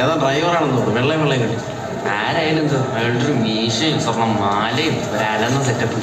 ഏതാ ഡ്രൈവറാണെന്ന് തോന്നുന്നു. വെള്ളയും വെള്ളയും കിട്ടി. ആരായാലും എന്ത്? അയാളുടെ ഒരു മീശയും സ്വർണം മാലയും ഒരു അലന്ന സെറ്റപ്പ്